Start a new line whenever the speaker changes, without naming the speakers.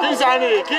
盯上你ช